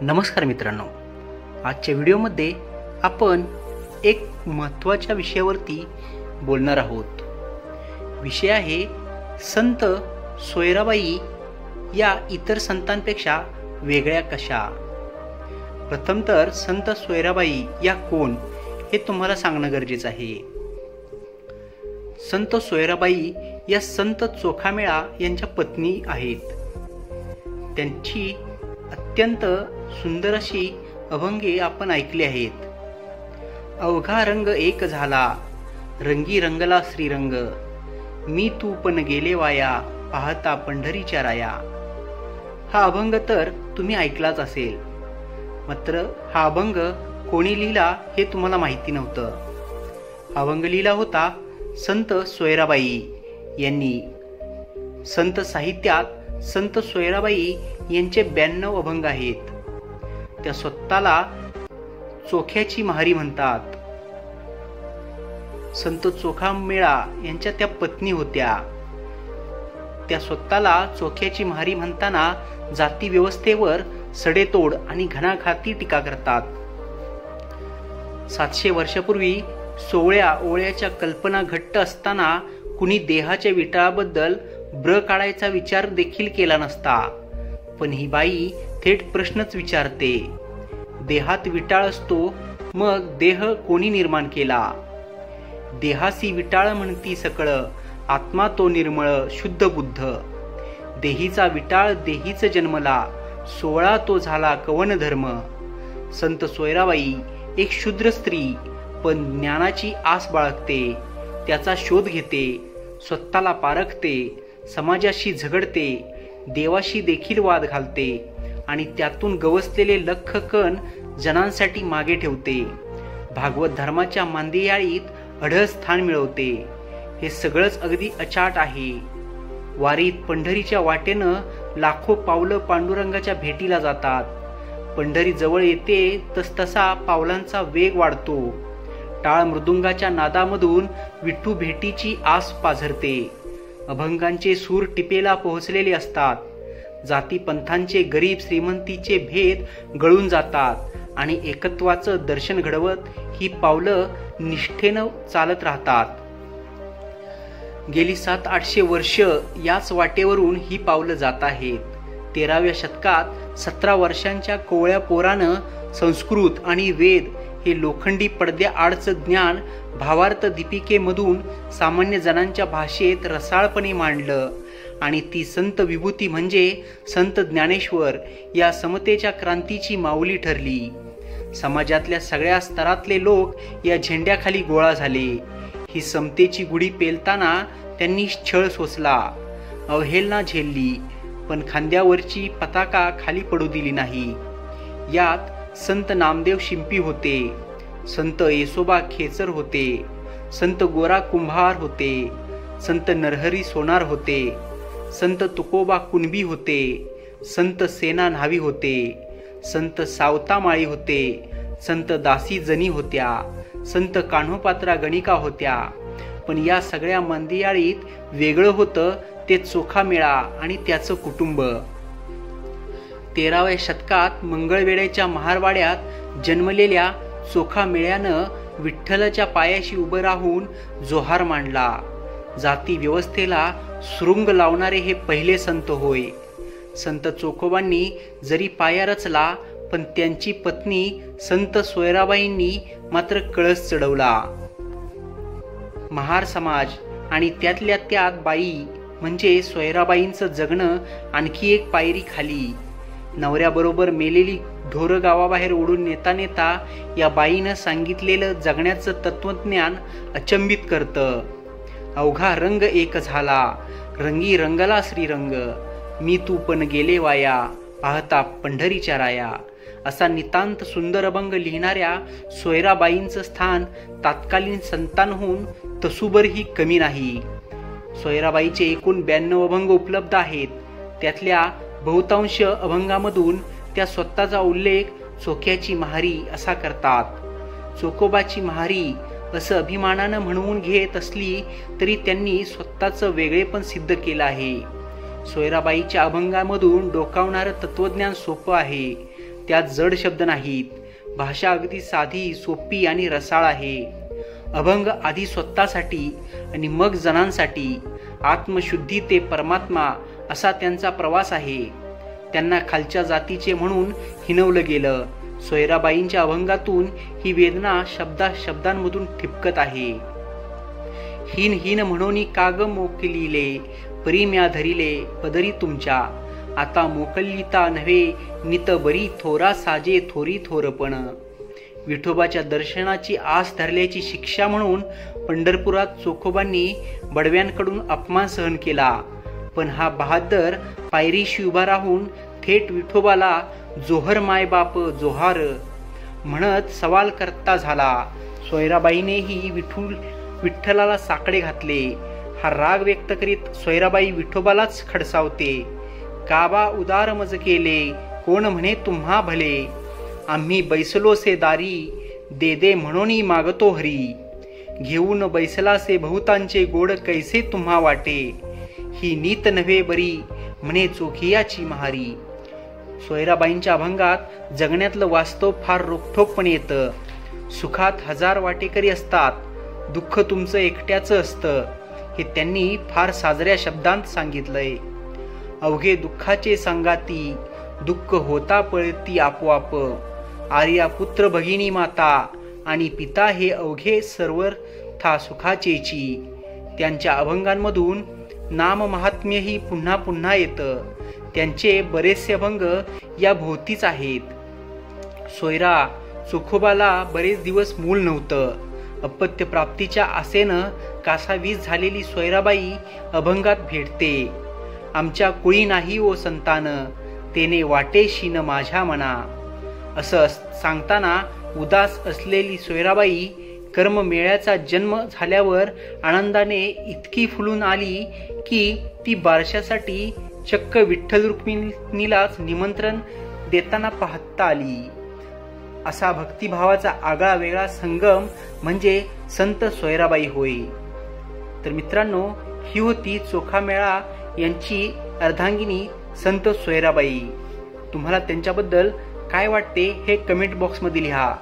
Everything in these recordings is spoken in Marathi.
नमस्कार मित्रांनो. आजच्या व्हिडिओमध्ये आपण एक महत्त्वाच्या विषयावरती बोलणार आहोत. विषय आहे संत सोयराबाई या इतर संतांपेक्षा वेगळ्या कशा? प्रथम तर संत सोयराबाई या कोण हे तुम्हाला सांगणं गरजेचं आहे. संत सोयराबाई या संत चोखामेळा यांच्या पत्नी आहेत. त्यांची अत्यंत सुंदर अशी अभंगे आपण ऐकली आहेत. अवघा रंग एक झाला रंगी रंगला श्रीरंग. मी तू पण गेले वाया पाहता पंढरीच्या राया. हा अभंग तर तुम्ही ऐकलाच असेल. मात्र हा अभंग कोणी लिहिला हे तुम्हाला माहिती नव्हतं. अभंग लिहिला होता संत सोयराबाई यांनी. संत साहित्यात संत सोयराबाई यांचे ब्याण्णव अभंग आहेत. त्या स्वतःला चोख्याची महारी म्हणतात. संत चोखा मेळा यांच्या त्या पत्नी होत्या. त्या स्वतःला चोख्याची महारी म्हणताना जाती व्यवस्थेवर सडेतोड आणि घणाघाती टीका करतात. सातशे वर्षापूर्वी सोहळ्या ओळ्याच्या कल्पना घट्ट असताना कुणी देहाच्या विटाळाबद्दल ब्र काढायचा विचार देखील केला नसता. पण ही बाई थेट प्रश्नच विचारते. देहात विटाळ असतो मग देह कोणी निर्माण केला? देहासी विटाळ म्हणती सकळ आत्मा तो निर्मळ शुद्ध बुद्ध. देहीचा विटाळ देहीच जन्मला सोळा तो झाला कवन धर्म. संत सोयराबाई एक शूद्र स्त्री पण ज्ञानाची आस बाळगते त्याचा शोध घेते स्वतःला पारखते समाजाशी झगडते देवाशी देखील वाद घालते आणि त्यातून गवसलेले लख कण जनांसाठी मागे ठेवते. भागवत धर्माच्या मांदियाळीत अढळ स्थान मिळवते. हे सगळंच अगदी अचाट आहे. वारीत पंढरीच्या वाटेनं लाखो पावलं पांडुरंगाच्या भेटीला जातात. पंढरी जवळ येते तसतसा पावलांचा वेग वाढतो. टाळ मृदुंगाच्या नादामधून विठ्ठू भेटीची आस पाझरते. अभंगांचे सूर टिपेला पोहोचलेले असतात. जाती पंथांचे गरीब श्रीमंतीचे भेद गळून जातात आणि एकत्वाचं दर्शन घडवत ही पावलं निष्ठेनं चालत राहतात. गेली सात आठशे वर्ष याच वाटेवरून ही पावलं जात आहेत. तेराव्या शतकात सतरा वर्षांच्या कोवळ्या पोरानं संस्कृत आणि वेद हे लोखंडी पडद्या आडचं ज्ञान भावार्थ दीपिकेमधून सामान्य जणांच्या भाषेत रसाळपणे मांडलं. आणि ती संत विभूती म्हणजे संत ज्ञानेश्वर या समतेच्या क्रांतीची माऊली ठरली. समाजातल्या सगळ्या स्तरातले लोक या झेंड्याखाली गोळा झाले. ही समतेची गुढी पेलताना त्यांनी छळ सोसला. अवहेलना झेलली पण खांद्यावरची पताका खाली पडू दिली नाही. यात संत नामदेव शिंपी होते संत येसोबा खेचर होते संत गोरा कुंभार होते संत नरहरी सोनार होते संत तुकोबा कुणबी होते संत सेना न्हावी होते संत सावतामाळी होते संत दासी जनी होत्या संत कान्होपात्रा गणिका होत्या. पण या सगळ्या मंदियाळीत वेगळं होतं ते चोखा मेळा आणि त्याचं कुटुंब. तेराव्या शतकात मंगळवेड्याच्या महारवाड्यात जन्मलेल्या चोखा मेळ्यानं विठ्ठलाच्या पायाशी उभं राहून जोहार मांडला. जाती व्यवस्थेला सुरुंग लावणारे हे पहिले संत होय. संत चोखोबांनी जरी पाया रचला पण त्यांची पत्नी संत सोयराबाईंनी मात्र कळस चढवला. महार समाज आणि त्यातल्या त्यात बाई म्हणजे सोयराबाईंचं जगणं आणखी एक पायरी खाली. नवऱ्याबरोबर मेलेली ढोरं गावाबाहेर ओढून नेता नेता या बाईनं सांगितलेलं जगण्याचं तत्वज्ञान अचंबित करतं. अवघा रंग एक झाला. रंगी रंगला श्रीरंग. मी तू पण गेले वाया. पाहता पंढरीच्या राया. असा नितांत सुंदर अभंग लिहिणाऱ्या सोयराबाईंचं स्थान तात्कालीन संतांहून तसुबरही कमी नाही. सोयराबाईचे एकूण ब्याण्णव अभंग उपलब्ध आहेत. त्यातल्या बहुतांश अभंगामधून त्या स्वतःचा उल्लेख चोख्याची महारी असा करतात. चोकोबाची महारी असं अभिमानानं म्हणवून घेत असली तरी त्यांनी स्वतःचं वेगळेपण सिद्ध केलं आहे. सोयराबाईच्या अभंगामधून डोकावणारं तत्वज्ञान सोपं आहे. त्यात जड शब्द नाहीत. भाषा अगदी साधी सोपी आणि रसाळ आहे. अभंग आधी स्वतःसाठी आणि मग जणांसाठी आत्मशुद्धी ते परमात्मा असा त्यांचा प्रवास आहे. त्यांना खालच्या जातीचे म्हणून हिनवलं गेलं. सोयराबाईंच्या अभंगातून ही वेदना शब्दा शब्दांमधून ठिपकत आहे. हिन हिन म्हणून काग मोकलिले परी म्या धरिले पदरी तुमच्या. आता मोकलिता नव्हे नित बरी थोरा साजे थोरी थोरपण. विठोबाच्या दर्शनाची आस धरल्याची शिक्षा म्हणून पंढरपुरात चोखोबांनी बडव्यांकडून अपमान सहन केला. पण हा बहादर पायरीशी उभा राहून थेट विठोबाला जोहर मायबाप जोहार. म्हणत सवाल करता झाला. सोयराबाईनेही विठुल विठ्ठलाला साकडे घातले. हा राग व्यक्त करीत सोयराबाई विठोबालाच खडसावते. काबा उदार मज केले कोण म्हणे तुम्हा भले? आम्ही बैसलोसे दारी दे दे म्हणून मागतो हरी. घेऊन बैसलासे बहुतांचे गोड कैसे तुम्हा वाटे? ही नीत नव्हे बरी म्हणे चोखियाची महारी. सोयराबाईंच्या अभंगात जगण्यातलं वास्तव फार रोखठोकपणे येतं. सुखात हजार वाटेकरी असतात दुःख तुमचं एकट्याचं असतं हे त्यांनी फार साजऱ्या शब्दांत सांगितलंय. अवघे दुःखाचे सांगाती दुःख होता पळती आपोआप. आर्या पुत्र भगिनी माता आणि पिता हे अवघे था सुखाचेची. त्यांच्या अभंगांमधून नाममहात्म्यही पुन्हा पुन्हा येतं. त्यांचे बरेचसे अभंग या भोवतीच आहेत. सोयरा सुखोबाला बरेच दिवस मूल नव्हतं. अपत्य प्राप्तीच्या आसेनं कासावीस झालेली सोयराबाई अभंगात भेटते. आमच्या कुळी नाही ओ संतान तेने वाटे शिन माझ्या मना. असं सांगताना उदास असलेली सोयराबाई कर्ममेळ्याचा जन्म झाल्यावर आनंदाने इतकी फुलून आली की ती बारशासाठी चक्क विठ्ठल रुक्मिणीलाच निमंत्रण देताना पाहता आली. असा भक्तिभावाचा आगळा वेगळा संगम म्हणजे संत सोयराबाई होय. तर मित्रांनो ही होती चोखामेळा यांची अर्धांगिनी संत सोयराबाई. तुम्हाला त्यांच्याबद्दल काय वाटते हे कमेंट बॉक्समध्ये लिहा.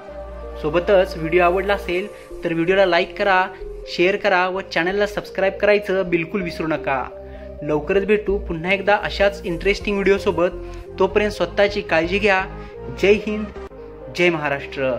सोबतच व्हिडिओ आवडला असेल तर व्हिडिओला लाईक करा शेअर करा व चॅनलला सबस्क्राईब करायचं बिलकुल विसरू नका. लवकरच भेटू पुन्हा एकदा अशाच इंटरेस्टिंग व्हिडिओसोबत तोपर्यंत स्वतःची काळजी घ्या. जय हिंद जय महाराष्ट्र.